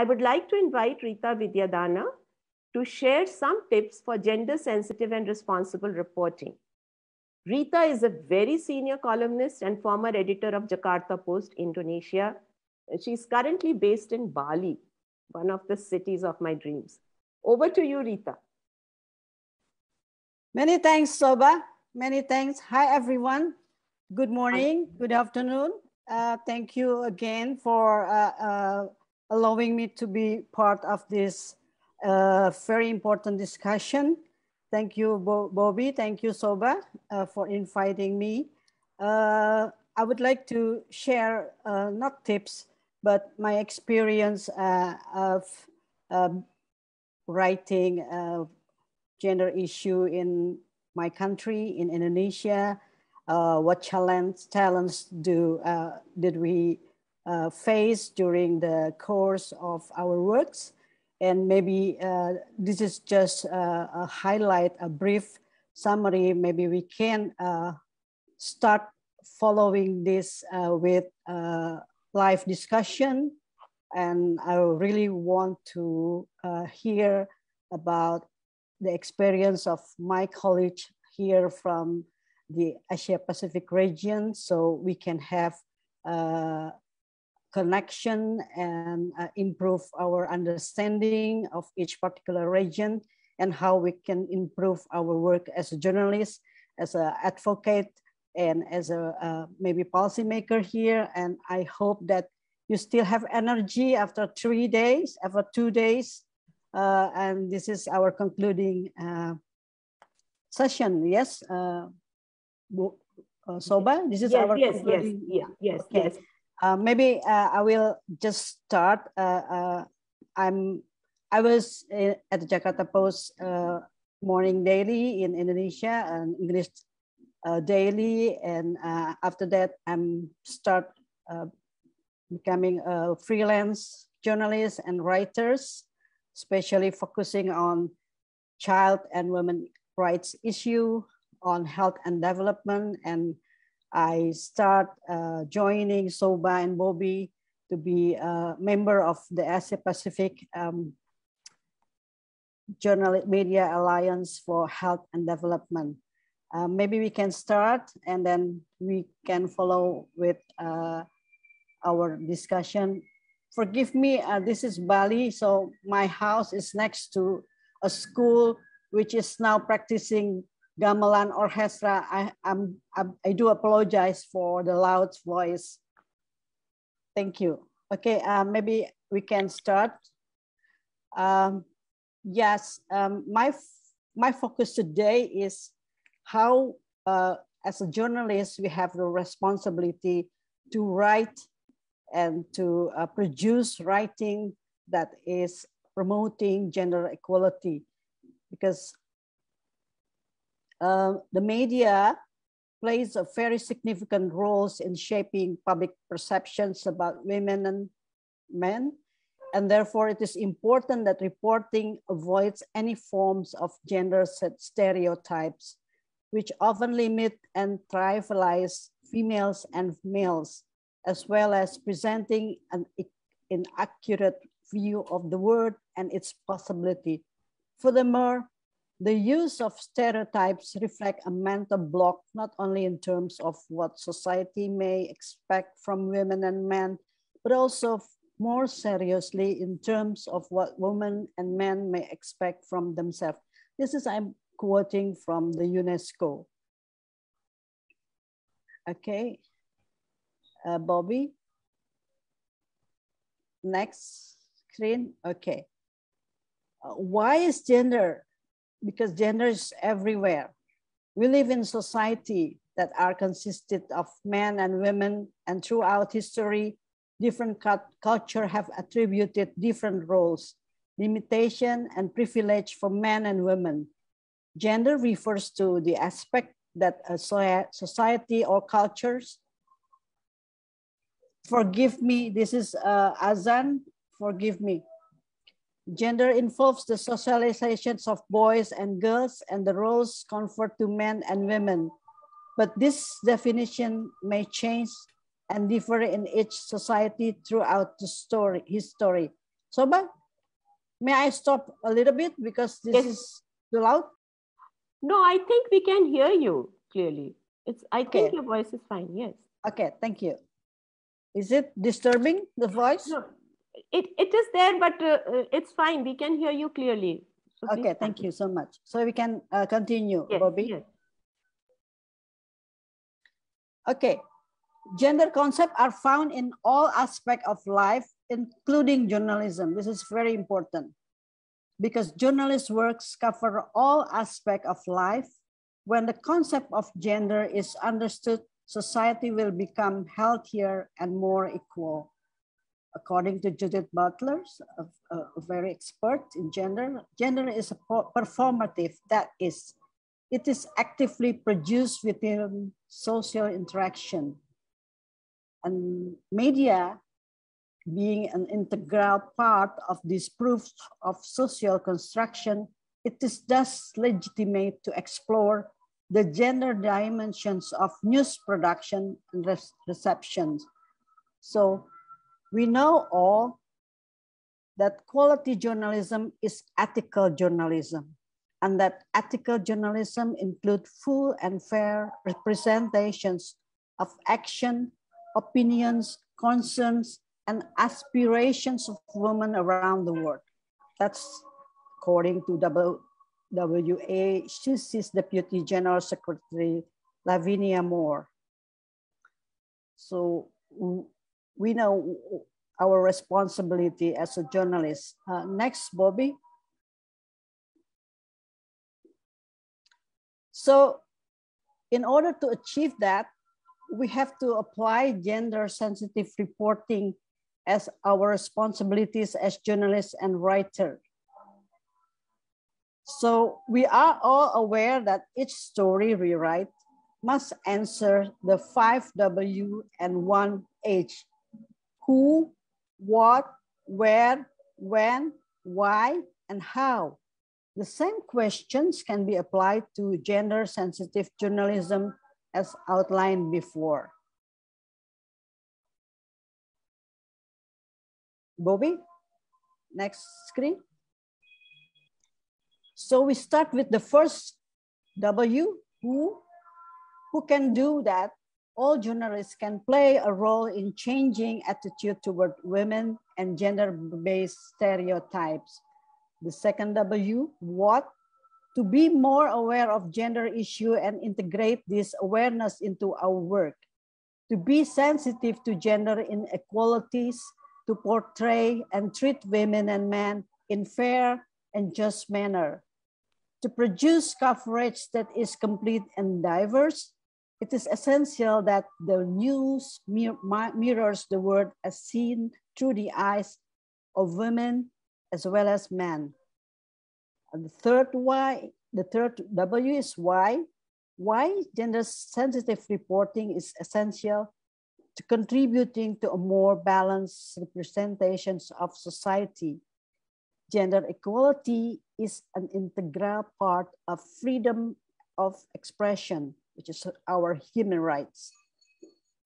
I would like to invite Rita Widiadana to share some tips for gender sensitive and responsible reporting. Rita is a very senior columnist and former editor of Jakarta Post, Indonesia. She's currently based in Bali, one of the cities of my dreams. Over to you, Rita. Many thanks, Soba. Many thanks. Hi, everyone. Good morning, good afternoon. Uh, thank you again for uh, uh, allowing me to be part of this uh, very important discussion. Thank you, Bo Bobby. Thank you, Soba, uh, for inviting me. Uh, I would like to share uh, not tips, but my experience uh, of um, writing a gender issue in my country, in Indonesia. Uh, what challenge, talents do did we uh, face during the course of our works. And maybe uh, this is just uh, a highlight, a brief summary. Maybe we can uh, start following this uh, with live discussion. And I really want to hear about the experience of my college here from the Asia Pacific region so we can have uh, connection and uh, improve our understanding of each particular region and how we can improve our work as a journalist, as an advocate, and as a uh, maybe policymaker here. And I hope that you still have energy after three days, after two days. Uh, and this is our concluding uh, session. Yes, uh, uh, Soba, this is yes, our yes, yes, yeah, yes, okay. yes. Uh, maybe uh, I will just start. Uh, uh I'm I was at the Jakarta Post morning daily in Indonesia and English daily, and after that I'm start becoming a freelance journalist and writers, especially focusing on child and women rights issue, on health and development, and I start uh, joining Soba and Bobby to be a member of the Asia Pacific um, Journal Media Alliance for Health and Development. Uh, maybe we can start and then we can follow with uh, our discussion. Forgive me, uh, this is Bali, so my house is next to a school which is now practicing gamelan orchestra. I, I'm, I'm, I do apologize for the loud voice. Thank you. Okay, uh, maybe we can start. Um, yes, um, my, my focus today is how, uh, as a journalist, we have the responsibility to write and to uh, produce writing that is promoting gender equality because uh, the media plays a very significant roles in shaping public perceptions about women and men. And therefore, it is important that reporting avoids any forms of gender stereotypes, which often limit and trivialize females and males, as well as presenting an inaccurate view of the world and its possibility. Furthermore, the use of stereotypes reflect a mental block, not only in terms of what society may expect from women and men, but also more seriously in terms of what women and men may expect from themselves. This is, I'm quoting from the UNESCO. Okay, uh, Bobby. Next screen, okay. Uh, why is gender because gender is everywhere. We live in society that are consisted of men and women, and throughout history, different culture have attributed different roles, limitation and privilege for men and women. Gender refers to the aspect that a society or cultures forgive me, this is uh, Azan, forgive me. Gender involves the socializations of boys and girls and the roles conferred to men and women. But this definition may change and differ in each society throughout the story, history. Soba, may I stop a little bit because this yes. is too loud? No, I think we can hear you clearly. It's. I okay. think your voice is fine. Yes. Okay, thank you. Is it disturbing the voice? No, it, it is there, but uh, uh it's fine. We can hear you clearly. So okay, thank you so much. So we can uh, continue, yes, Bobby. Yes. Okay, gender concepts are found in all aspects of life, including journalism. This is very important because journalist works cover all aspects of life. When the concept of gender is understood, society will become healthier and more equal. According to Judith Butler, a, a very expert in gender, gender is a performative, that is, it is actively produced within social interaction. And media being an integral part of this proof of social construction, it is thus legitimate to explore the gender dimensions of news production and reception. So we know all that quality journalism is ethical journalism and that ethical journalism include full and fair representations of action, opinions, concerns, and aspirations of women around the world. That's according to WA She's Deputy General Secretary Lavinia Mohr. So we know our responsibility as a journalist. Uh, next, Bobby. So in order to achieve that, we have to apply gender sensitive reporting as our responsibilities as journalists and writers. So we are all aware that each story rewrite must answer the five W and one H. Who, what, where, when, why, and how. The same questions can be applied to gender sensitive journalism as outlined before. Bobby, next screen. So we start with the first W, who, who can do that? All journalists can play a role in changing attitude toward women and gender-based stereotypes. The second W, what? To be more aware of gender issue and integrate this awareness into our work. To be sensitive to gender inequalities to portray and treat women and men in fair and just manner. To produce coverage that is complete and diverse, it is essential that the news mirrors the world as seen through the eyes of women as well as men. And the third why, the third W is why. Why gender sensitive reporting is essential to contributing to a more balanced representations of society. Gender equality is an integral part of freedom of expression, which is our human rights.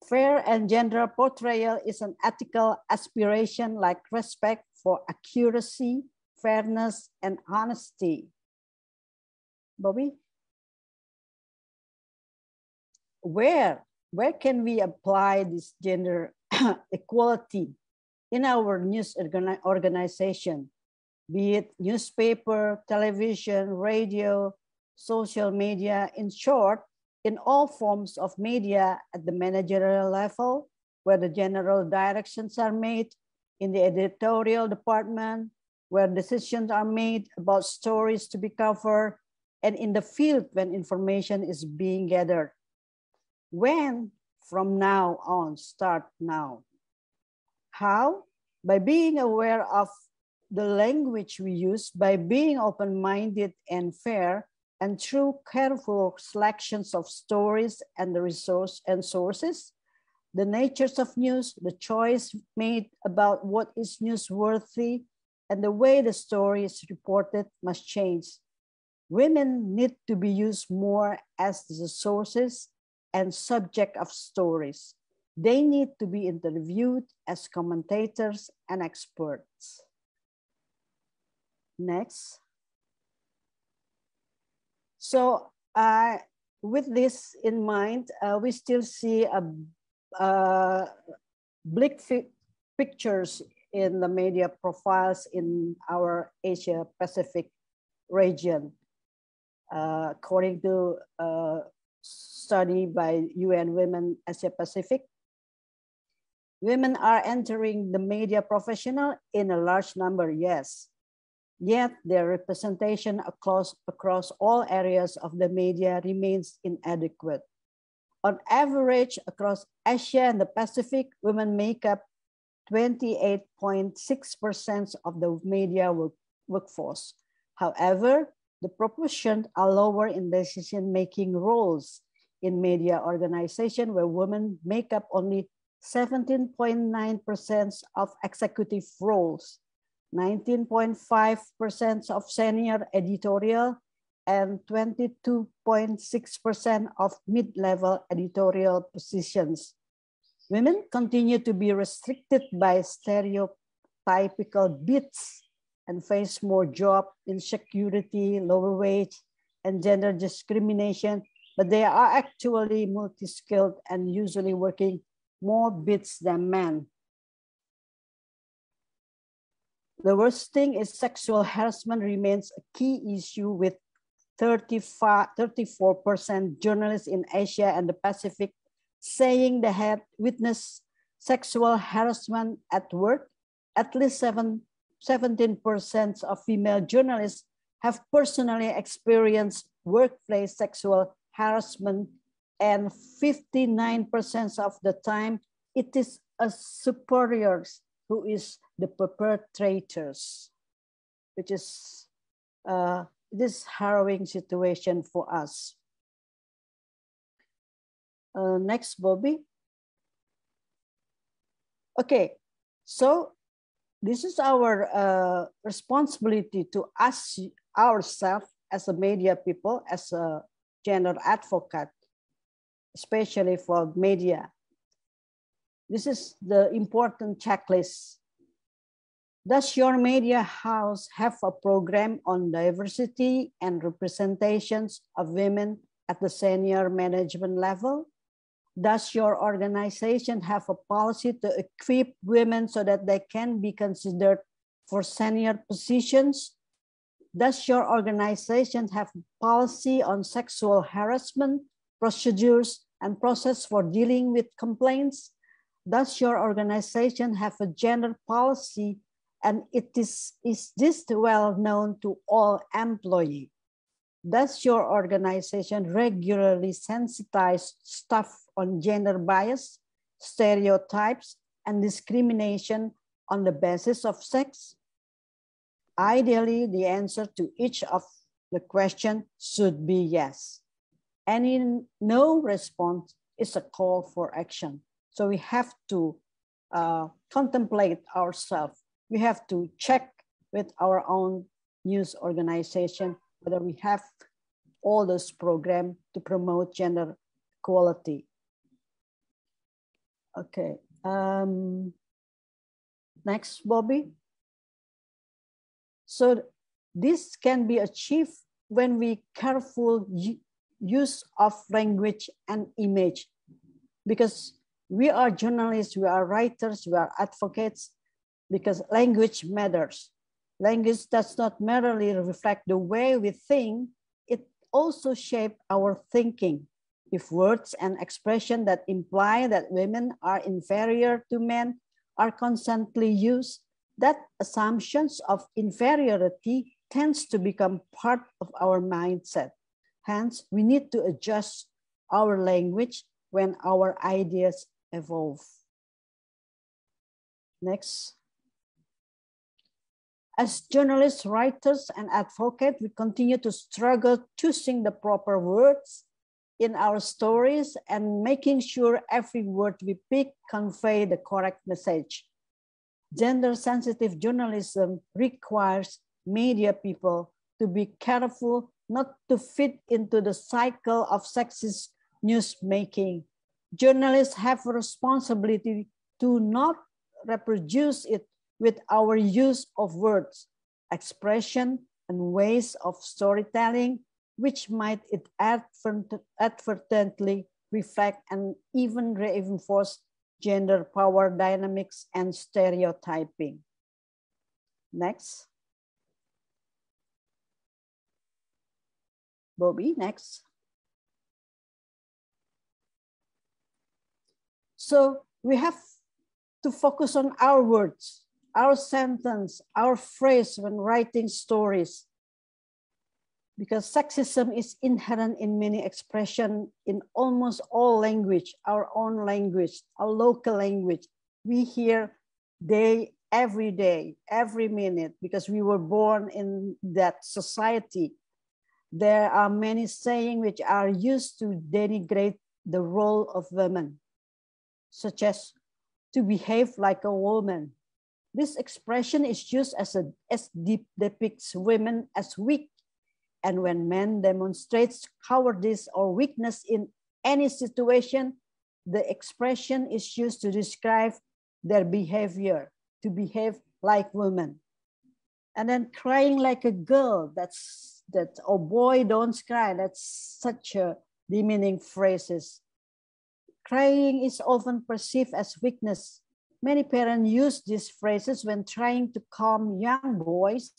Fair and gender portrayal is an ethical aspiration like respect for accuracy, fairness, and honesty. Bobby? Where where can we apply this gender equality in our news organization, be it newspaper, television, radio, social media, in short, in all forms of media at the managerial level, where the general directions are made, in the editorial department, where decisions are made about stories to be covered, and in the field when information is being gathered when? From now on, start now. How? By being aware of the language we use, by being open-minded and fair, and through careful selections of stories and the resource and sources, the natures of news, the choice made about what is newsworthy, and the way the story is reported must change. Women need to be used more as the sources and subject of stories. They need to be interviewed as commentators and experts. Next. So uh, with this in mind, uh, we still see a, a bleak pictures in the media profiles in our Asia Pacific region. Uh, according to a study by UN Women Asia Pacific, women are entering the media professional in a large number, yes. Yet their representation across, across all areas of the media remains inadequate. On average, across Asia and the Pacific, women make up 28.6% of the media work, workforce. However, the proportions are lower in decision-making roles in media organization where women make up only 17.9% of executive roles, 19.5% of senior editorial, and 22.6% of mid-level editorial positions. Women continue to be restricted by stereotypical bits and face more job insecurity, lower wage, and gender discrimination, but they are actually multi-skilled and usually working more bits than men. The worst thing is sexual harassment remains a key issue with 34% journalists in Asia and the Pacific saying they had witnessed sexual harassment at work. At least seven, 17% of female journalists have personally experienced workplace sexual harassment and 59% of the time it is a superiors who is the perpetrators, which is uh, this harrowing situation for us. Uh, next, Bobby. Okay, so this is our uh, responsibility to ask ourselves as a media people, as a gender advocate, especially for media. This is the important checklist. Does your media house have a program on diversity and representations of women at the senior management level? Does your organization have a policy to equip women so that they can be considered for senior positions? Does your organization have policy on sexual harassment, procedures, and process for dealing with complaints? Does your organization have a gender policy and it is, is this well known to all employees? Does your organization regularly sensitize staff on gender bias, stereotypes, and discrimination on the basis of sex? Ideally, the answer to each of the question should be yes. Any no response is a call for action. So we have to uh, contemplate ourselves. We have to check with our own news organization whether we have all those programs to promote gender equality. Okay. Um, next, Bobby. So this can be achieved when we careful use of language and image because we are journalists, we are writers, we are advocates because language matters. Language does not merely reflect the way we think, it also shapes our thinking if words and expression that imply that women are inferior to men are constantly used, that assumptions of inferiority tends to become part of our mindset. Hence, we need to adjust our language when our ideas evolve. Next. As journalists, writers, and advocates, we continue to struggle choosing the proper words in our stories and making sure every word we pick convey the correct message. Gender sensitive journalism requires media people to be careful not to fit into the cycle of sexist news making. Journalists have a responsibility to not reproduce it with our use of words. expression, and ways of storytelling, which might it advertently reflect and even reinforce gender power dynamics and stereotyping. Next. Bobby, next. So we have to focus on our words, our sentence, our phrase when writing stories. Because sexism is inherent in many expression in almost all language, our own language, our local language. We hear day, every day, every minute, because we were born in that society. There are many sayings which are used to denigrate the role of women such as to behave like a woman. This expression is used as, a, as deep depicts women as weak. And when men demonstrates cowardice or weakness in any situation, the expression is used to describe their behavior, to behave like women. And then crying like a girl, that's that, oh boy, don't cry. That's such a demeaning phrases. Crying is often perceived as weakness. Many parents use these phrases when trying to calm young boys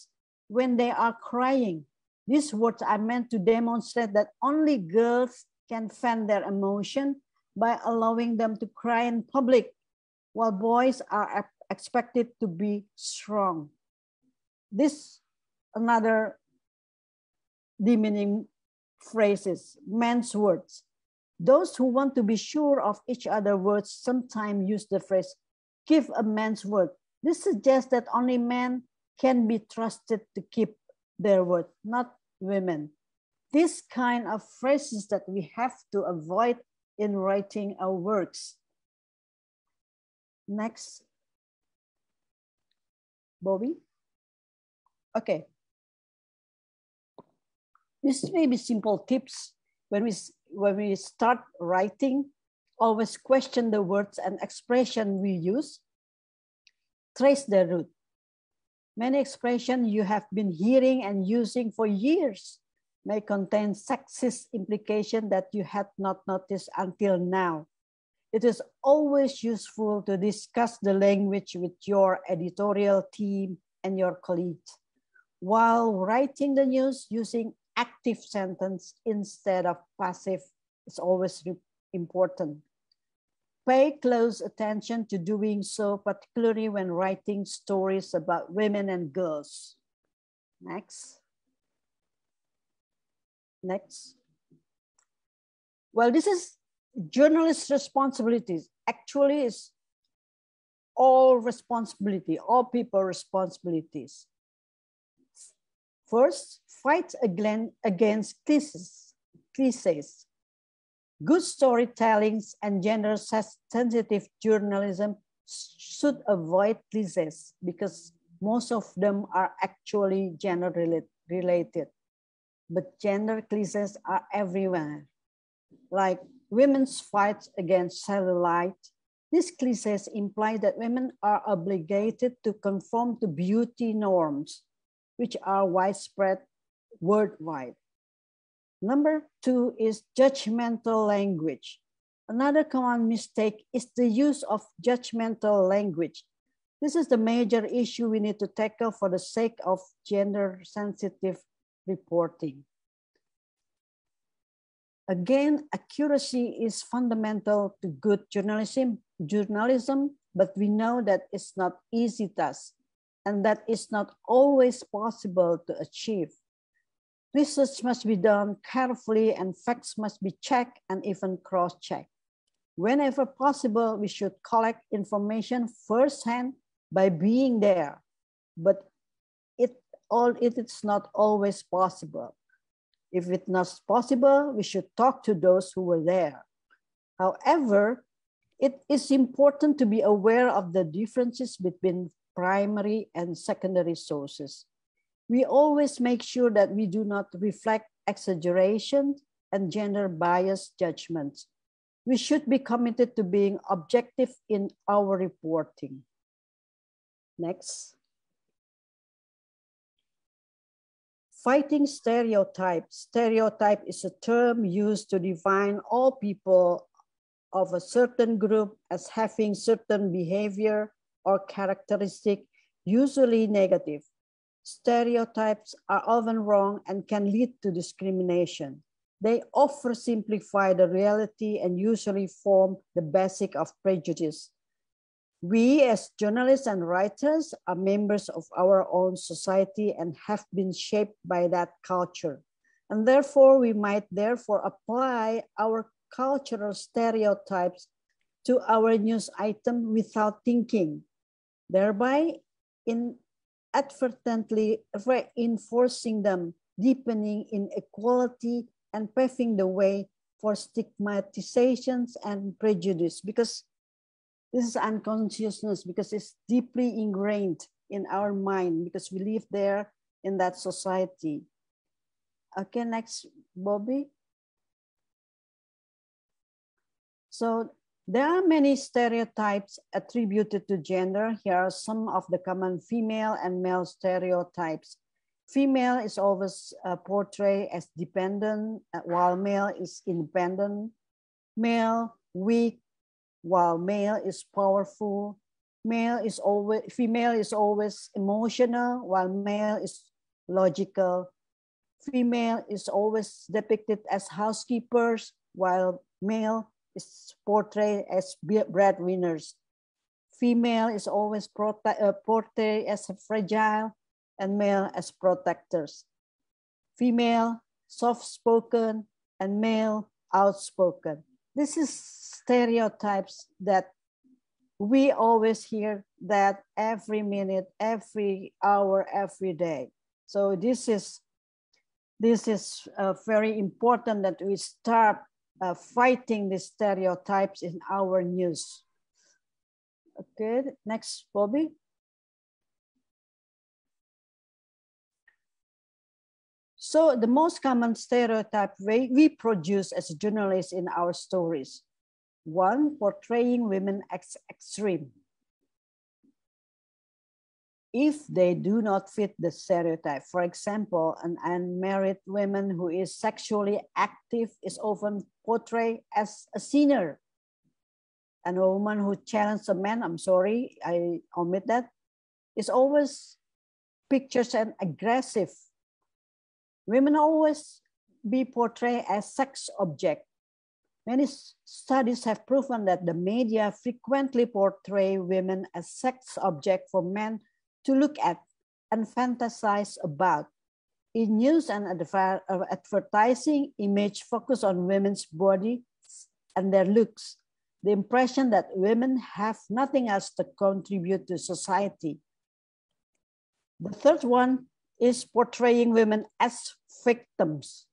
when they are crying. These words are meant to demonstrate that only girls can fan their emotion by allowing them to cry in public, while boys are expected to be strong. This another demeaning phrases, men's words. Those who want to be sure of each other's words sometimes use the phrase, give a man's word. This suggests that only men can be trusted to keep their word, not women. This kind of phrases that we have to avoid in writing our works. Next. Bobby? Okay. This may be simple tips when we when we start writing, always question the words and expression we use. Trace the root. Many expressions you have been hearing and using for years may contain sexist implication that you had not noticed until now. It is always useful to discuss the language with your editorial team and your colleagues while writing the news using active sentence instead of passive is always important. Pay close attention to doing so, particularly when writing stories about women and girls. Next. Next. Well, this is journalist responsibilities. Actually, is all responsibility, all people responsibilities. First, fight against cliches. cliches. Good storytelling and gender sensitive journalism should avoid cliches because most of them are actually gender related. But gender cliches are everywhere. Like women's fight against cellulite, these cliches imply that women are obligated to conform to beauty norms which are widespread worldwide. Number two is judgmental language. Another common mistake is the use of judgmental language. This is the major issue we need to tackle for the sake of gender sensitive reporting. Again, accuracy is fundamental to good journalism, journalism, but we know that it's not easy task and that it's not always possible to achieve. Research must be done carefully and facts must be checked and even cross-checked. Whenever possible, we should collect information firsthand by being there, but it all it is not always possible. If it's not possible, we should talk to those who were there. However, it is important to be aware of the differences between primary and secondary sources. We always make sure that we do not reflect exaggeration and gender bias judgments. We should be committed to being objective in our reporting. Next. Fighting stereotype. Stereotype is a term used to define all people of a certain group as having certain behavior or characteristic, usually negative. Stereotypes are often wrong and can lead to discrimination. They oversimplify the reality and usually form the basic of prejudice. We as journalists and writers are members of our own society and have been shaped by that culture. And therefore, we might therefore apply our cultural stereotypes to our news item without thinking, thereby inadvertently reinforcing them, deepening inequality and paving the way for stigmatizations and prejudice because this is unconsciousness because it's deeply ingrained in our mind because we live there in that society. Okay, next, Bobby. So there are many stereotypes attributed to gender. Here are some of the common female and male stereotypes. Female is always uh, portrayed as dependent, uh, while male is independent. Male, weak, while male is powerful. Male is always, female is always emotional, while male is logical. Female is always depicted as housekeepers, while male is portrayed as breadwinners. Female is always uh, portrayed as fragile, and male as protectors. Female, soft-spoken, and male, outspoken. This is stereotypes that we always hear that every minute, every hour, every day. So this is this is uh, very important that we start uh, fighting the stereotypes in our news. Okay, next, Bobby. So the most common stereotype we, we produce as journalists in our stories. One, portraying women as extreme. If they do not fit the stereotype, for example, an unmarried woman who is sexually active is often portrayed as a sinner. And a woman who challenges a man, I'm sorry, I omit that, is always pictured as aggressive women always be portrayed as sex object. Many studies have proven that the media frequently portray women as sex object for men to look at and fantasize about. In news and uh, advertising, image focus on women's body and their looks. The impression that women have nothing else to contribute to society. The third one is portraying women as victims.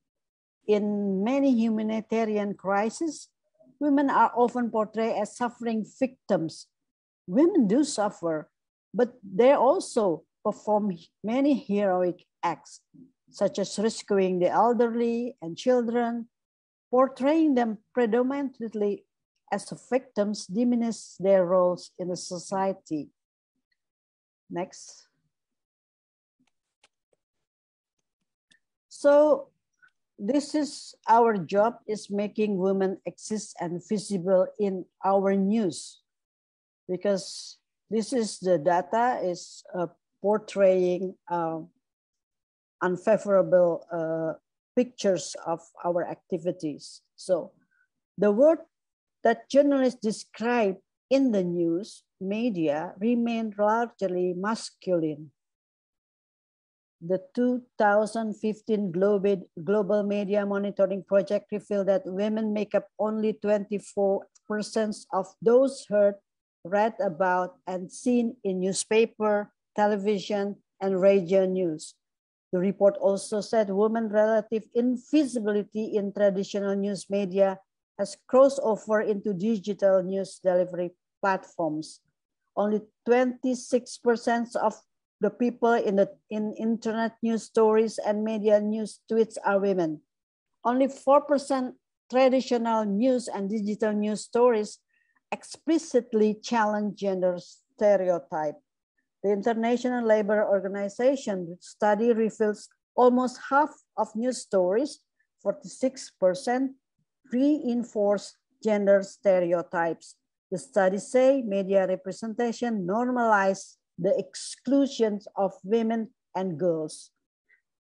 In many humanitarian crises, women are often portrayed as suffering victims. Women do suffer, but they also perform many heroic acts, such as rescuing the elderly and children. Portraying them predominantly as victims diminishes their roles in the society. Next. So this is our job is making women exist and visible in our news because this is the data is uh, portraying uh, unfavorable uh, pictures of our activities. So the word that journalists describe in the news media remain largely masculine the 2015 Global, Global Media Monitoring Project revealed that women make up only 24% of those heard, read about, and seen in newspaper, television, and radio news. The report also said women relative invisibility in traditional news media has crossed over into digital news delivery platforms. Only 26% of the people in the in internet news stories and media news tweets are women. Only 4% traditional news and digital news stories explicitly challenge gender stereotype. The International Labor Organization study reveals Almost half of news stories, 46%, reinforce gender stereotypes. The studies say media representation normalize the exclusions of women and girls.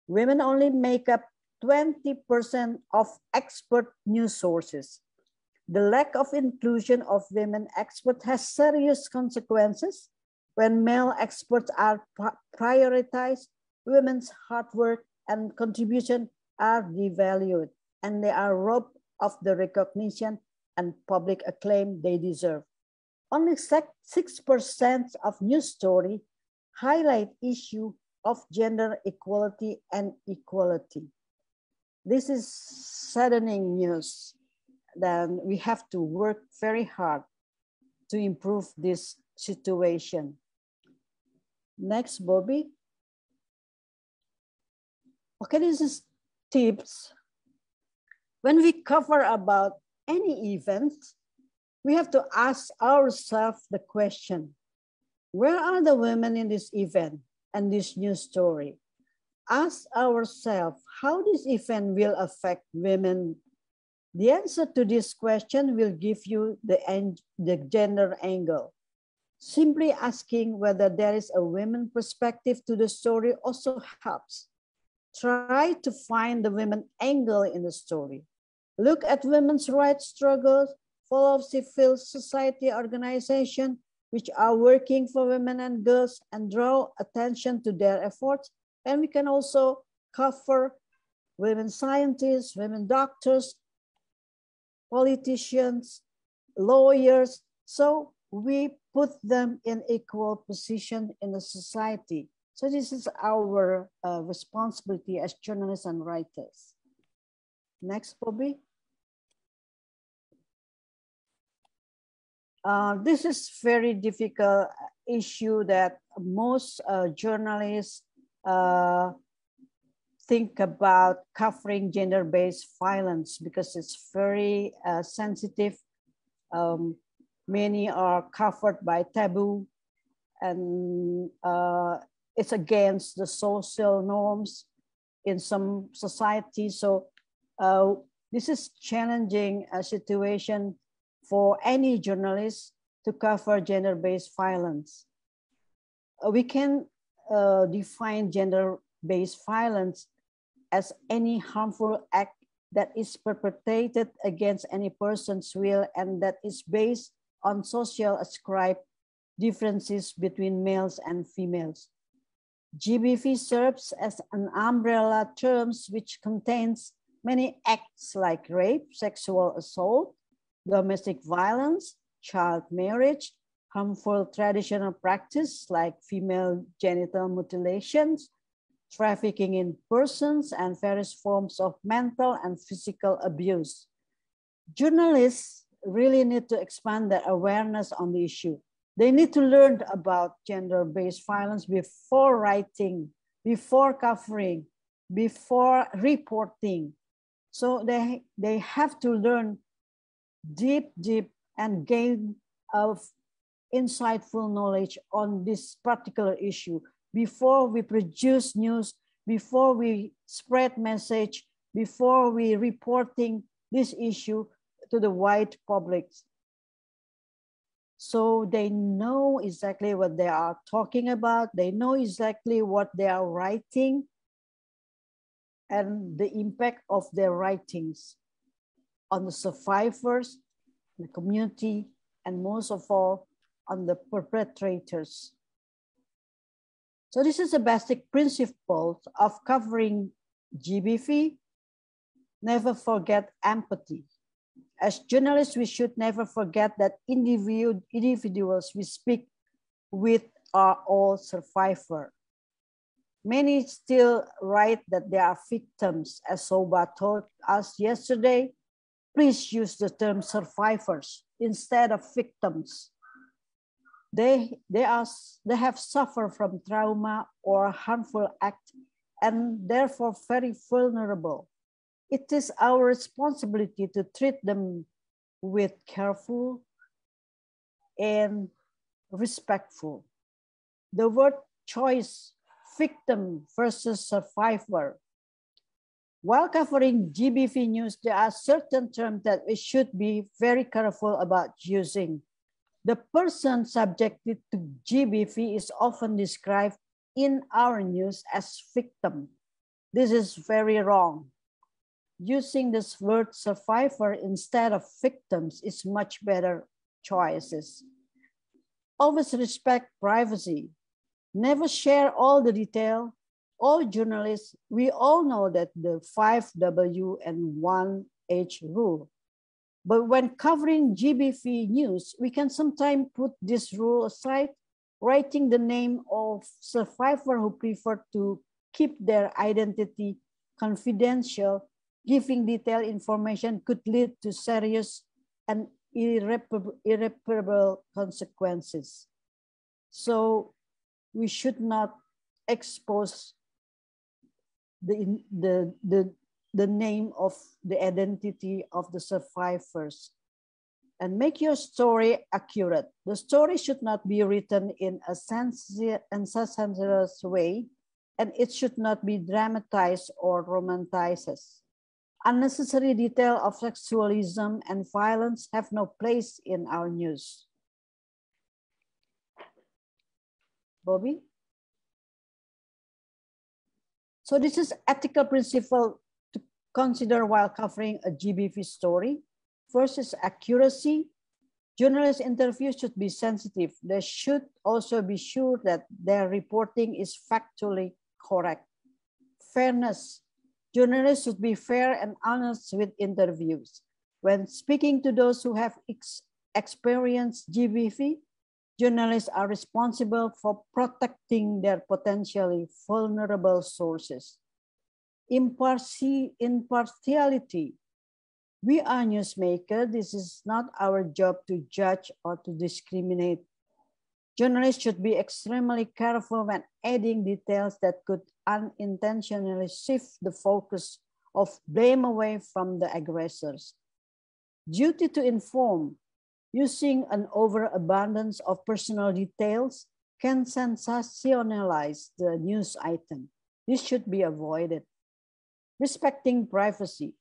Women only make up 20% of expert news sources. The lack of inclusion of women experts has serious consequences. When male experts are prioritized, women's hard work and contribution are devalued and they are robbed of the recognition and public acclaim they deserve. Only 6% of news story highlight issue of gender equality and equality. This is saddening news. Then we have to work very hard to improve this situation. Next, Bobby. Okay, this is tips. When we cover about any event, we have to ask ourselves the question, where are the women in this event and this news story? Ask ourselves how this event will affect women. The answer to this question will give you the, the gender angle. Simply asking whether there is a women perspective to the story also helps. Try to find the women angle in the story. Look at women's rights struggles, follow civil society organizations which are working for women and girls and draw attention to their efforts. And we can also cover women scientists, women doctors, politicians, lawyers. So we put them in equal position in the society. So this is our uh, responsibility as journalists and writers. Next, Bobby. Uh, this is very difficult issue that most uh, journalists uh, think about covering gender-based violence because it's very uh, sensitive. Um, many are covered by taboo and uh, it's against the social norms in some societies. So uh, this is challenging a situation for any journalist to cover gender-based violence. Uh, we can uh, define gender-based violence as any harmful act that is perpetrated against any person's will and that is based on social ascribed differences between males and females. GBV serves as an umbrella term which contains many acts like rape, sexual assault, domestic violence, child marriage, harmful traditional practice like female genital mutilations, trafficking in persons, and various forms of mental and physical abuse. Journalists really need to expand their awareness on the issue. They need to learn about gender-based violence before writing, before covering, before reporting. So they, they have to learn deep, deep, and gain of insightful knowledge on this particular issue before we produce news, before we spread message, before we reporting this issue to the wide public. So they know exactly what they are talking about. They know exactly what they are writing and the impact of their writings on the survivors, the community, and most of all, on the perpetrators. So this is a basic principle of covering GBV. Never forget empathy. As journalists, we should never forget that individu individuals we speak with are all survivors. Many still write that they are victims, as Soba told us yesterday, please use the term survivors instead of victims. They, they, are, they have suffered from trauma or harmful act and therefore very vulnerable. It is our responsibility to treat them with careful and respectful. The word choice victim versus survivor. While covering GBV news, there are certain terms that we should be very careful about using. The person subjected to GBV is often described in our news as victim. This is very wrong. Using this word survivor instead of victims is much better choices. Always respect privacy. Never share all the detail. All journalists, we all know that the 5W and 1H rule but when covering GBV news, we can sometimes put this rule aside, writing the name of survivor who prefer to keep their identity confidential, giving detailed information could lead to serious and irreparable, irreparable consequences. So we should not expose the, the, the, the name of the identity of the survivors and make your story accurate. The story should not be written in a sensationalist way, and it should not be dramatized or romanticized. Unnecessary detail of sexualism and violence have no place in our news. Bobby? So this is ethical principle consider while covering a GBV story. First is accuracy. Journalist interviews should be sensitive. They should also be sure that their reporting is factually correct. Fairness. Journalists should be fair and honest with interviews. When speaking to those who have ex experienced GBV, journalists are responsible for protecting their potentially vulnerable sources impartiality. We are newsmakers. This is not our job to judge or to discriminate. Journalists should be extremely careful when adding details that could unintentionally shift the focus of blame away from the aggressors. Duty to inform, using an overabundance of personal details can sensationalize the news item. This should be avoided respecting privacy.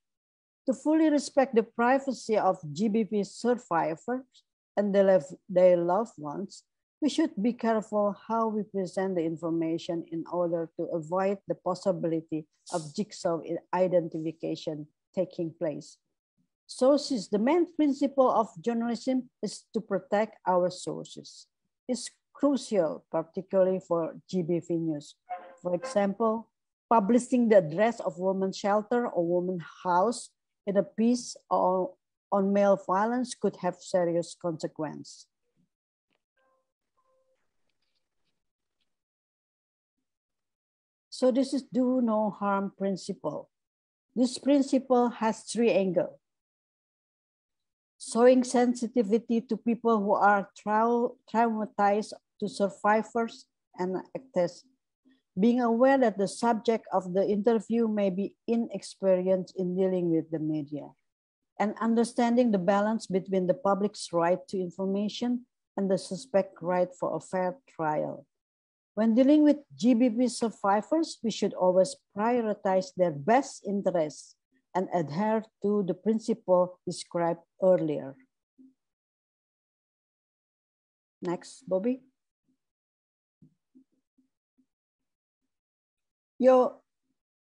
To fully respect the privacy of GBV survivors and their, loved ones, we should be careful how we present the information in order to avoid the possibility of jigsaw identification taking place. Sources, the main principle of journalism is to protect our sources. It's crucial, particularly for GBV news. For example, publishing the address of women's shelter or women's house in a piece or on male violence could have serious consequence. So this is do no harm principle. This principle has three angles. Showing sensitivity to people who are trau traumatized to survivors and actors being aware that the subject of the interview may be inexperienced in dealing with the media, and understanding the balance between the public's right to information and the suspect's right for a fair trial. When dealing with GBV survivors, we should always prioritize their best interests and adhere to the principle described earlier. Next, Bobby. Yo,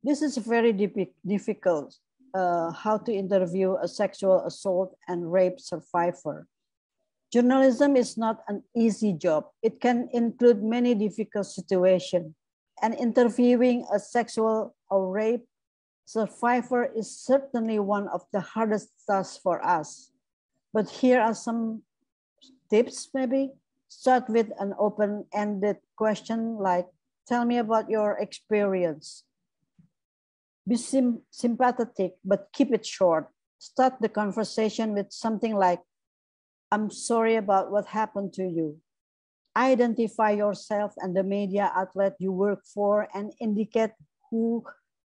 this is very difficult uh, how to interview a sexual assault and rape survivor. Journalism is not an easy job. It can include many difficult situations. And interviewing a sexual or rape survivor is certainly one of the hardest tasks for us. But here are some tips maybe. Start with an open-ended question like, Tell me about your experience. Be sim sympathetic, but keep it short. Start the conversation with something like, I'm sorry about what happened to you. Identify yourself and the media outlet you work for and indicate who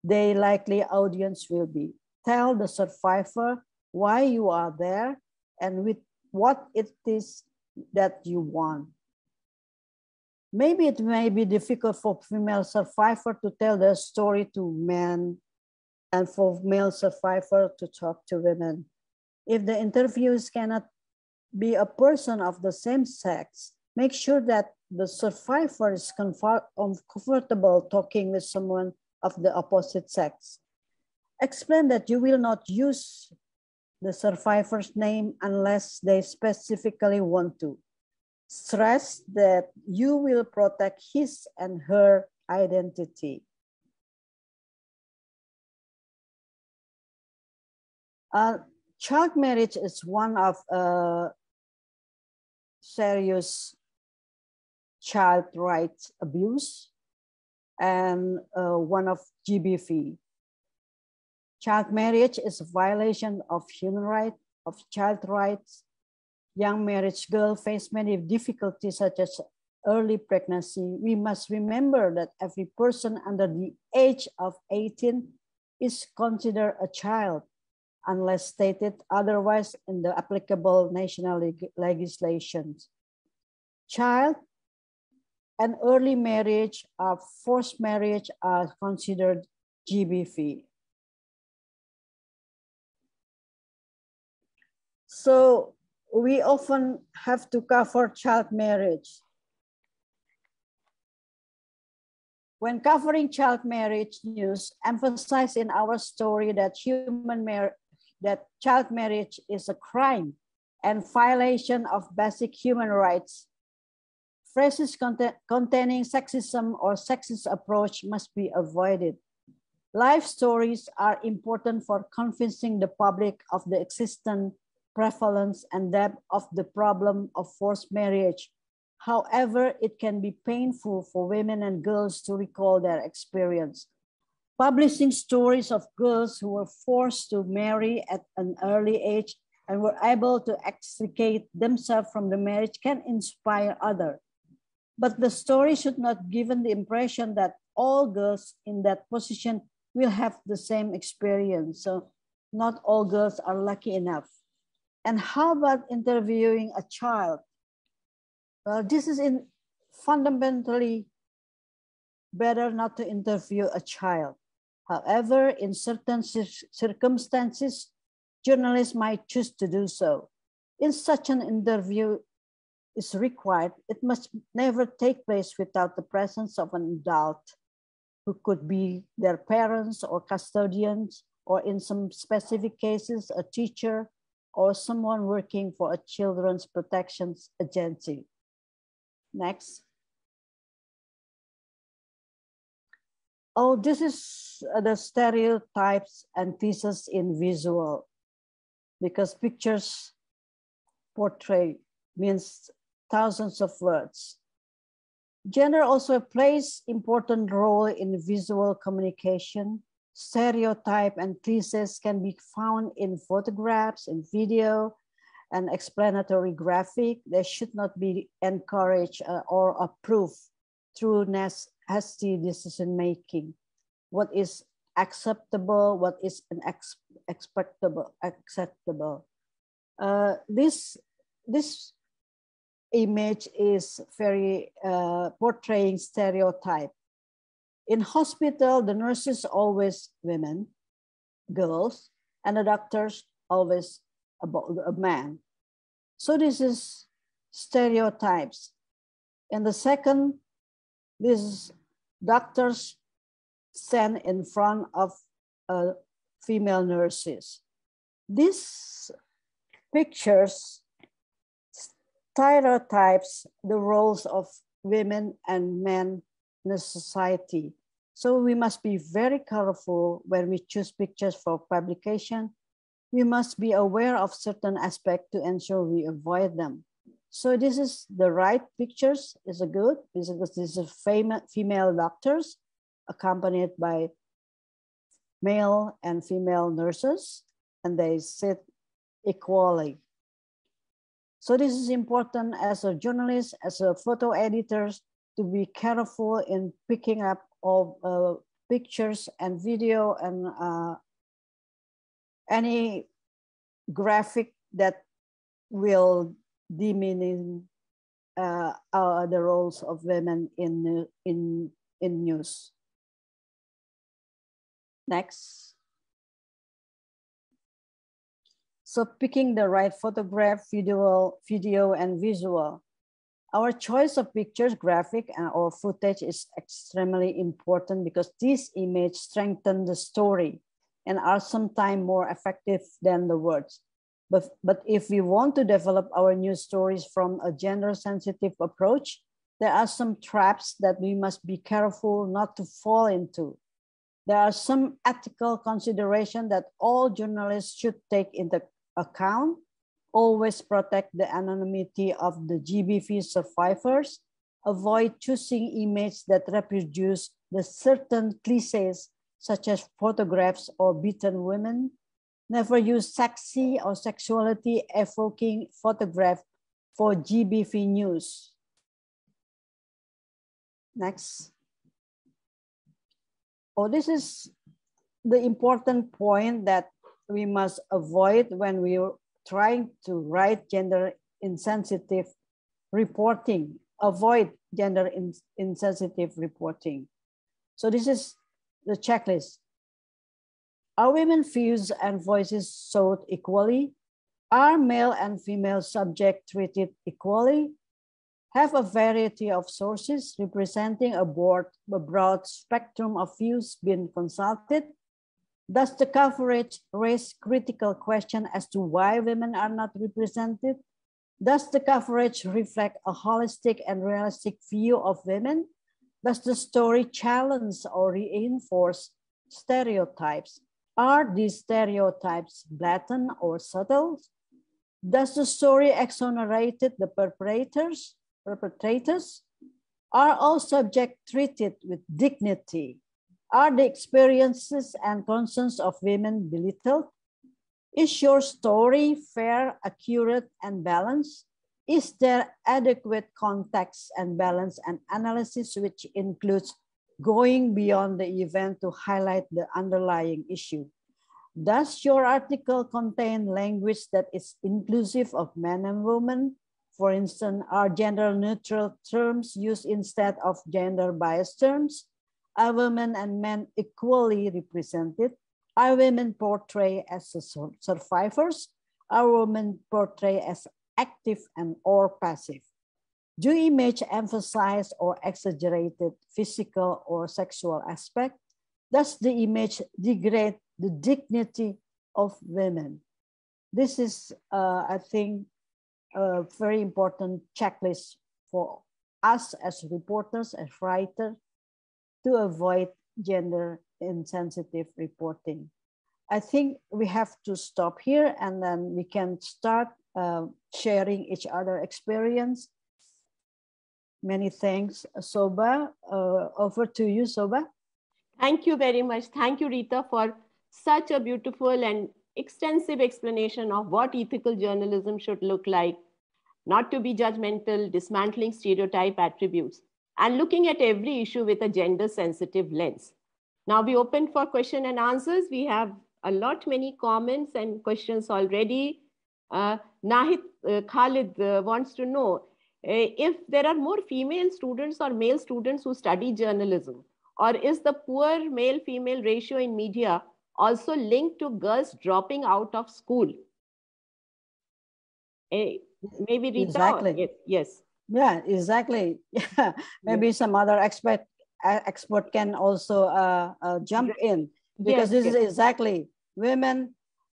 the likely audience will be. Tell the survivor why you are there and with what it is that you want. Maybe it may be difficult for female survivor to tell their story to men and for male survivor to talk to women. If the interviews cannot be a person of the same sex, make sure that the survivor is um, comfortable talking with someone of the opposite sex. Explain that you will not use the survivor's name unless they specifically want to. Stress that you will protect his and her identity. Uh, child marriage is one of uh, serious child rights abuse and uh, one of GBV. Child marriage is a violation of human rights, of child rights. Young marriage girls face many difficulties such as early pregnancy. We must remember that every person under the age of 18 is considered a child unless stated otherwise in the applicable national leg legislations. Child and early marriage or forced marriage are considered GBV. So we often have to cover child marriage. When covering child marriage news, emphasize in our story that human marriage that child marriage is a crime and violation of basic human rights. Phrases cont containing sexism or sexist approach must be avoided. Life stories are important for convincing the public of the existence, prevalence, and depth of the problem of forced marriage. However, it can be painful for women and girls to recall their experience. Publishing stories of girls who were forced to marry at an early age and were able to extricate themselves from the marriage can inspire others. But the story should not give the impression that all girls in that position will have the same experience. So not all girls are lucky enough. And how about interviewing a child? Well, this is in fundamentally better not to interview a child. However, in certain circumstances, journalists might choose to do so. In such an interview is required, it must never take place without the presence of an adult who could be their parents or custodians, or in some specific cases, a teacher or someone working for a children's protection agency. Next. Oh, this is the stereotypes and pieces in visual because pictures portray means thousands of words. Gender also plays important role in visual communication. Stereotype and thesis can be found in photographs, in video, and explanatory graphic. They should not be encouraged uh, or approved through hasty decision making. What is acceptable, what is unacceptable, acceptable. Uh, this, this image is very uh, portraying stereotype. In hospital, the nurses always women, girls, and the doctors always a, a man. So this is stereotypes. In the second these doctors stand in front of uh, female nurses. These pictures stereotypes the roles of women and men in a society. So we must be very careful when we choose pictures for publication. We must be aware of certain aspects to ensure we avoid them. So this is the right pictures is a good because this is female, doctors accompanied by male and female nurses and they sit equally. So this is important as a journalist, as a photo editors to be careful in picking up all uh, pictures and video and uh, any graphic that will uh, uh, the roles of women in, in, in news. Next. So picking the right photograph, video, video and visual. Our choice of pictures, graphic or footage is extremely important because these images strengthen the story and are sometimes more effective than the words. But, but if we want to develop our news stories from a gender sensitive approach, there are some traps that we must be careful not to fall into. There are some ethical considerations that all journalists should take into account. Always protect the anonymity of the GBV survivors. Avoid choosing images that reproduce the certain cliches such as photographs or beaten women. Never use sexy or sexuality evoking photograph for GBV news. Next. Oh, this is the important point that we must avoid when we trying to write gender insensitive reporting, avoid gender insensitive reporting. So this is the checklist. Are women views and voices sought equally? Are male and female subjects treated equally? Have a variety of sources representing a, broad, a broad spectrum of views been consulted? Does the coverage raise critical question as to why women are not represented? Does the coverage reflect a holistic and realistic view of women? Does the story challenge or reinforce stereotypes? Are these stereotypes blatant or subtle? Does the story exonerate the perpetrators? perpetrators? Are all subjects treated with dignity? Are the experiences and concerns of women belittled? Is your story fair, accurate, and balanced? Is there adequate context and balance and analysis which includes going beyond the event to highlight the underlying issue? Does your article contain language that is inclusive of men and women? For instance, are gender neutral terms used instead of gender biased terms? Are women and men equally represented? Are women portrayed as survivors? Are women portrayed as active and or passive? Do image emphasize or exaggerated physical or sexual aspect? Does the image degrade the dignity of women? This is, uh, I think, a very important checklist for us as reporters, as writers, to avoid gender insensitive reporting. I think we have to stop here and then we can start uh, sharing each other experience. Many thanks, Shobha. Uh, over to you, Shobha. Thank you very much. Thank you, Rita, for such a beautiful and extensive explanation of what ethical journalism should look like, not to be judgmental, dismantling stereotype attributes, and looking at every issue with a gender sensitive lens. Now we open for question and answers. We have a lot many comments and questions already. Uh, Nahid uh, Khalid uh, wants to know uh, if there are more female students or male students who study journalism, or is the poor male female ratio in media also linked to girls dropping out of school? Uh, maybe Rita? Exactly. yes. Yeah, exactly. Yeah. Maybe yes. some other expert expert can also uh, uh, jump in because yes, this yes. is exactly women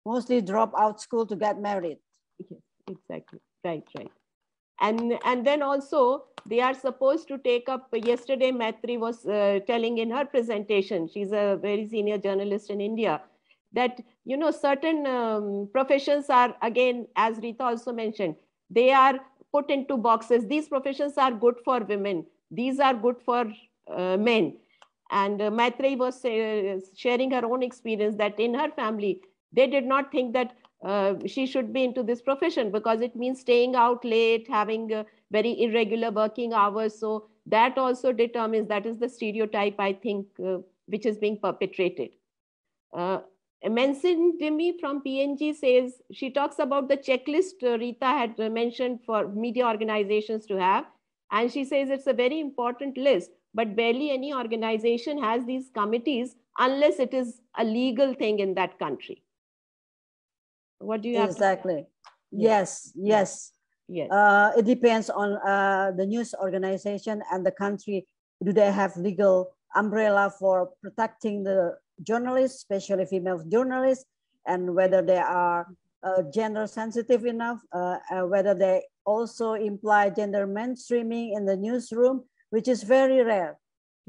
mostly drop out school to get married yes exactly right right and and then also they are supposed to take up yesterday Maitri was uh, telling in her presentation she's a very senior journalist in india that you know certain um, professions are again as rita also mentioned they are put into boxes these professions are good for women these are good for uh, men and uh, was uh, sharing her own experience that in her family they did not think that uh, she should be into this profession because it means staying out late, having uh, very irregular working hours. So that also determines that is the stereotype I think uh, which is being perpetrated. Uh, Mensen Dimi from PNG says, she talks about the checklist uh, Rita had mentioned for media organizations to have. And she says it's a very important list, but barely any organization has these committees unless it is a legal thing in that country. What do you have? Exactly. Yes, yes. Yes. Uh, it depends on uh, the news organization and the country. Do they have legal umbrella for protecting the journalists, especially female journalists, and whether they are uh, gender sensitive enough, uh, uh, whether they also imply gender mainstreaming in the newsroom, which is very rare.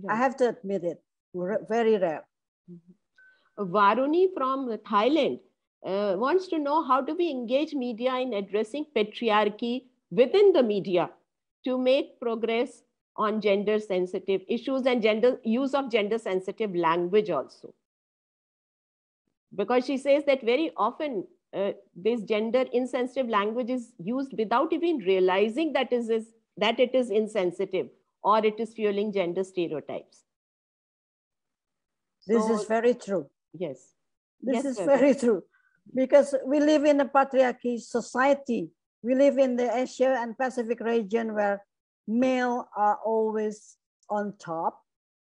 I have to admit it, very rare. Varuni from Thailand uh, wants to know how do we engage media in addressing patriarchy within the media to make progress on gender sensitive issues and gender use of gender sensitive language also. Because she says that very often uh, this gender insensitive language is used without even realizing that is, is that it is insensitive or it is fueling gender stereotypes. This so, is very true. Yes. This yes, is very true. Because we live in a patriarchy society. We live in the asia and pacific region where male are always on top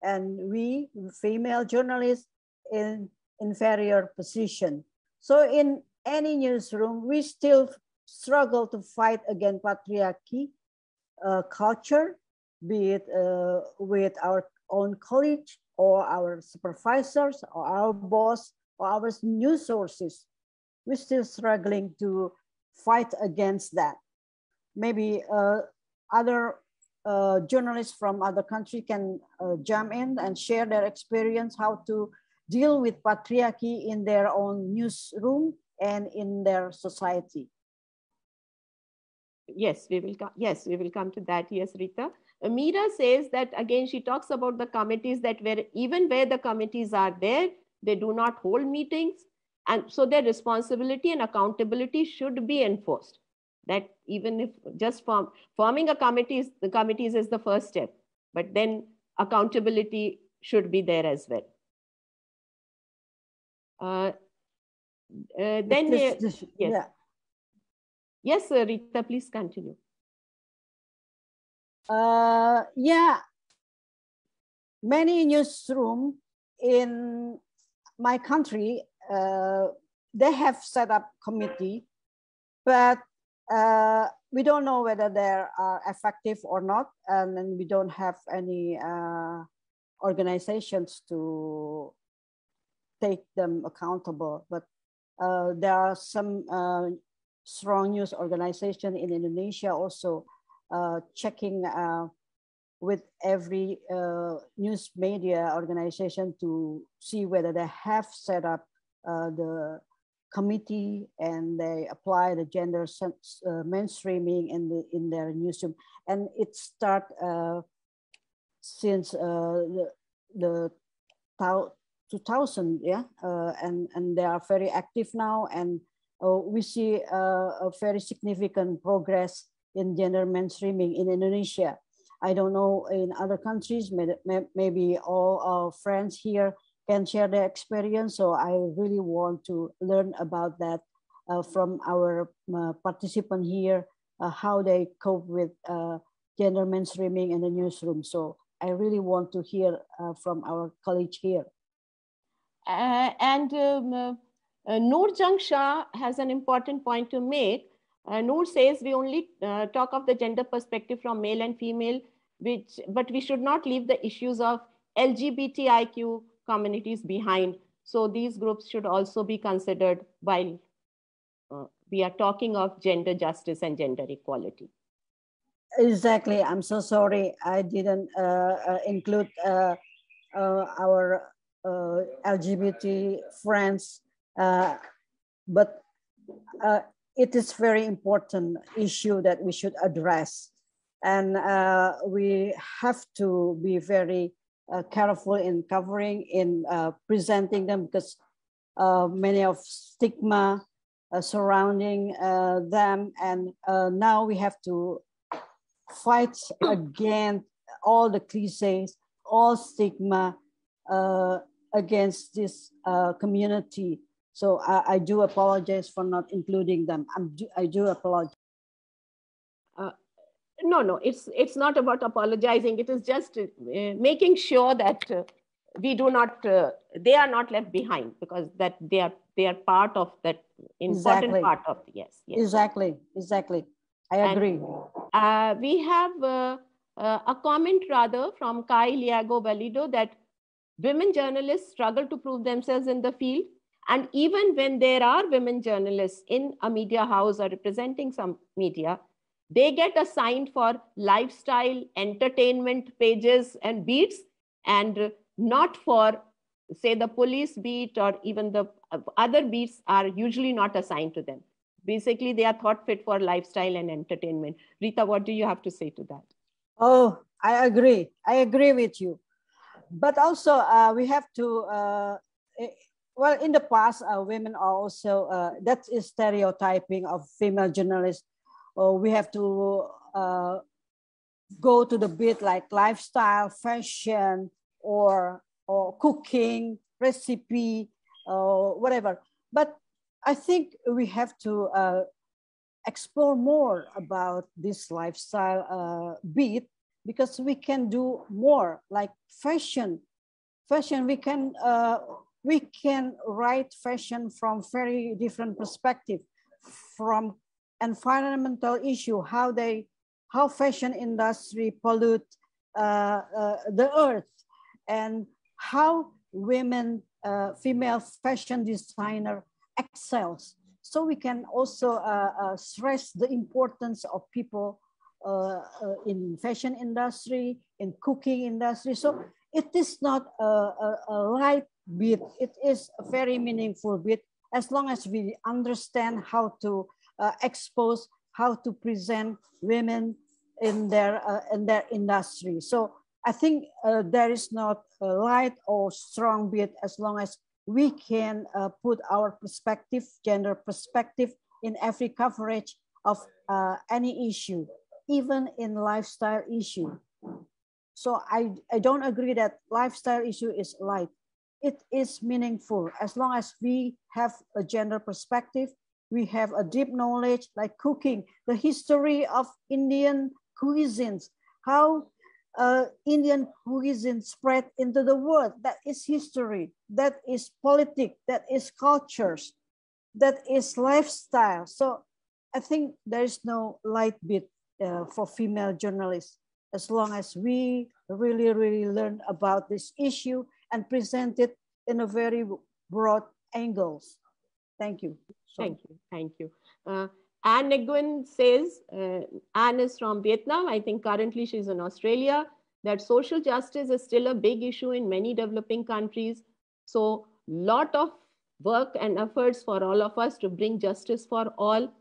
and we female journalists in inferior position. So in any newsroom, we still struggle to fight against patriarchy uh, culture, be it uh, with our own colleagues or our supervisors or our boss or our news sources. We're still struggling to fight against that. Maybe uh, other uh, journalists from other country can uh, jump in and share their experience how to deal with patriarchy in their own newsroom and in their society. Yes, we will come. Yes, we will come to that. Yes, Rita. Amira says that again, she talks about the committees that where even where the committees are there, they do not hold meetings. And so their responsibility and accountability should be enforced. That even if just form, forming a committee, the committees is the first step, but then accountability should be there as well. Uh, uh, then, this, this, yes. Yeah. Yes, Rita, please continue. Uh, yeah, many newsroom in my country, uh, they have set up committee, but uh, we don't know whether they are effective or not, and then we don't have any uh, organizations to take them accountable. But uh, there are some uh, strong news organization in Indonesia also uh, checking uh, with every news media organization to see whether they have set up the committee and they apply the gender mainstreaming in the in their newsroom. And it start since the the 2000 yeah uh, and and they are very active now. And uh, we see uh, a very significant progress in gender mainstreaming in indonesia. I don't know in other countries maybe all our friends here can share their experience so i really want to learn about that uh, from our uh, participant here uh, how they cope with gender mainstreaming in the newsroom so i really want to hear from our colleague here uh, and um, uh, uh, Noor has an important point to make. Uh, Noor says we only uh, talk of the gender perspective from male and female, which, but we should not leave the issues of LGBTIQ communities behind. So these groups should also be considered while uh, we are talking of gender justice and gender equality. Exactly. I'm so sorry I didn't uh, include our uh, LGBT friends, uh, but uh, it is very important issue that we should address. And we have to be very careful in covering, in presenting them because many of stigma uh, surrounding uh, them. And uh, now we have to fight against all the cliches, all stigma, against this uh, community. So I, I, do apologize for not including them. I'm, I do apologize. No, no, it's it's not about apologizing. It is just uh, making sure that uh, we do not uh, they are not left behind because that they are they are part of that important exactly. part of yes, yes exactly exactly i agree and, uh, we have uh, uh, a comment rather from kai liago valido that women journalists struggle to prove themselves in the field and even when there are women journalists in a media house or representing some media they get assigned for lifestyle entertainment pages and beats and not for say the police beat or even the other beats are usually not assigned to them. Basically they are thought fit for lifestyle and entertainment. Rita what do you have to say to that? Oh i agree. I agree with you. But also uh, we have to uh, eh, well in the past uh, women are also uh, that is stereotyping of female journalists oh, we have to uh, go to the bit like lifestyle fashion or or cooking recipe or whatever. But I think we have to uh, explore more about this lifestyle uh, beat because we can do more like fashion. Fashion, we can uh, we can write fashion from very different perspective, from environmental issue, how they, how fashion industry pollute uh, uh, the earth, and how women, uh, female fashion designer excels. So we can also uh, uh, stress the importance of people uh, in fashion industry, in cooking industry. So it is not a, a, a light bit, it is a very meaningful bit as long as we understand how to uh, expose, how to present women in their, in their industry. So I think uh, there is not a light or strong bit as long as we can uh, put our perspective, gender perspective in every coverage of uh, any issue, even in lifestyle issue. So I, I don't agree that lifestyle issue is light. It is meaningful as long as we have a gender perspective, we have a deep knowledge like cooking, the history of Indian cuisines, how uh, Indian cuisine spread into the world. That is history, that is politics, that is cultures, that is lifestyle. So I think there is no light bit uh, for female journalists as long as we really, really learn about this issue and present it in a very broad angles. Thank you. Thank you. Thank you. Uh, Anne Nguyen says, uh, Anne is from Vietnam. I think currently she's in Australia, that social justice is still a big issue in many developing countries. So lot of work and efforts for all of us to bring justice for all.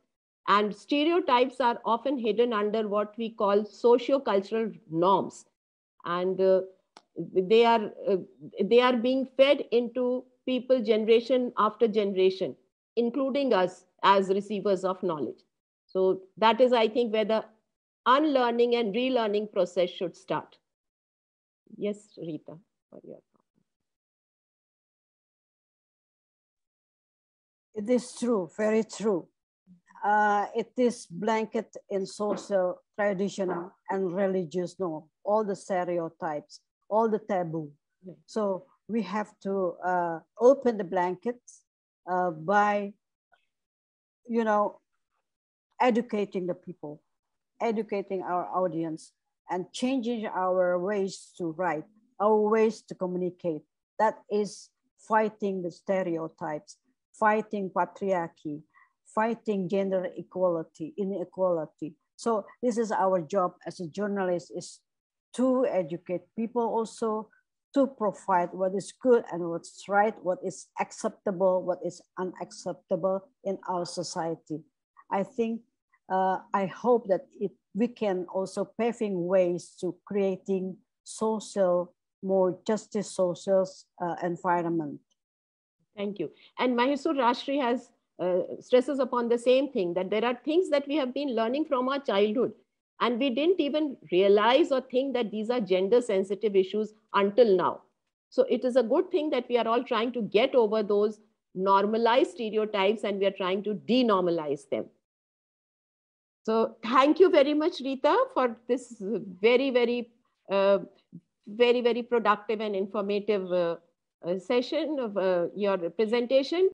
And stereotypes are often hidden under what we call socio-cultural norms. And uh, they, are, uh, they are being fed into people generation after generation, including us as receivers of knowledge. So that is, I think, where the unlearning and relearning process should start. Yes, Rita, for your It is true, very true. Uh, it is blanket in social, traditional, and religious norm, all the stereotypes, all the taboo. So we have to uh, open the blankets uh, by you know, educating the people, educating our audience, and changing our ways to write, our ways to communicate. That is fighting the stereotypes, fighting patriarchy, fighting gender equality, inequality. So this is our job as a journalist is to educate people also to provide what is good and what's right, what is acceptable, what is unacceptable in our society. I think, uh, I hope that it, we can also paving ways to creating social, more justice social uh, environment. Thank you. And Mahesur Rashtree has uh, stresses upon the same thing, that there are things that we have been learning from our childhood and we didn't even realize or think that these are gender sensitive issues until now. So it is a good thing that we are all trying to get over those normalized stereotypes and we are trying to denormalize them. So thank you very much, Rita, for this very, very, uh, very, very productive and informative uh, uh, session of uh, your presentation.